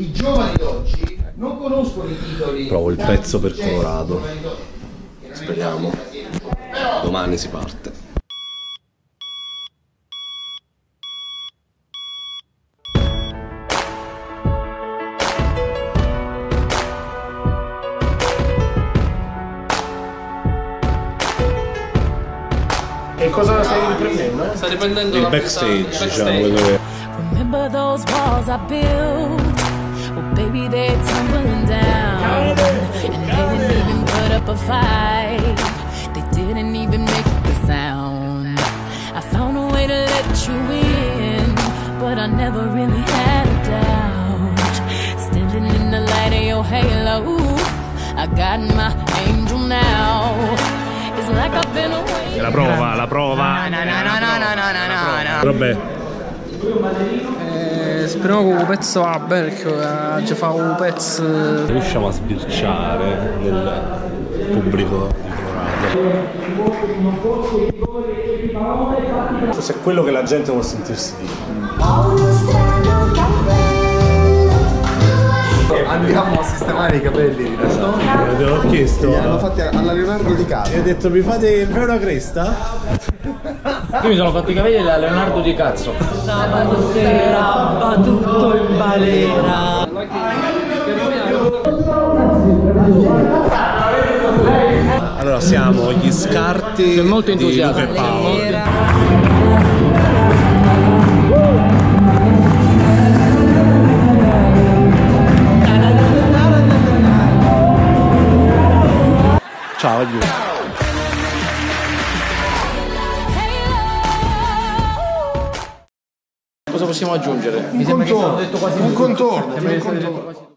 I giovani d'oggi non conoscono i titoli. Provo il pezzo per successi Colorado. Speriamo. Domani si parte. E cosa stai riprendendo? Sta riprendendo Il backstage, diciamo, backstage. quello che... Remember those walls I built? A fight. They didn't even make the sound. I found a way to let you in, but I never really had a doubt. Standing in the light of your halo, I got my angel now. It's like I've been away. La prova, la prova. No, no, no, no, no, no, no, no, no. Vabbè, Eh, speriamo che un pezzo va bene perché eh, già fa un pezzo. riusciamo a sbirciare nel pubblico di Colorado. Questo è quello che la gente vuole sentirsi dire. Andiamo a sistemare i capelli di Natale. Te l'ho chiesto. Li hanno fatti alla Leonardo Di Mi ha Caprio. detto mi fate una cresta? Io mi sono fatto i capelli da Leonardo Di Cazzo. Sabato sera va tutto in balera. Allora siamo agli scarti molto di. Luca e Paolo. Ciao Giù. Cosa possiamo aggiungere? Mi Un sembra che è stato contorno, detto quasi un tutto. contorno, Sembra che un sia stato detto contorno. quasi tutto.